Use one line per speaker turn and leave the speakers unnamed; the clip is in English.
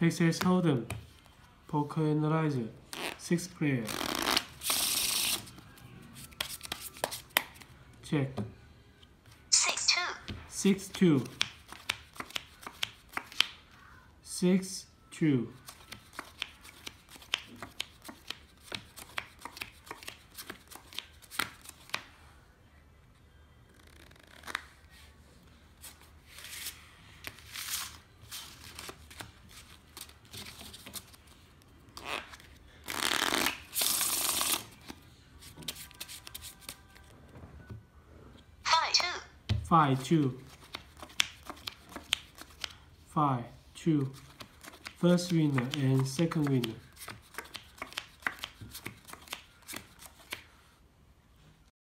Texas Hold'em, Poker Analyzer, 6 player. Check.
six two,
6 2. 6 2.
five two,
Five two. Five two. First winner and second winner.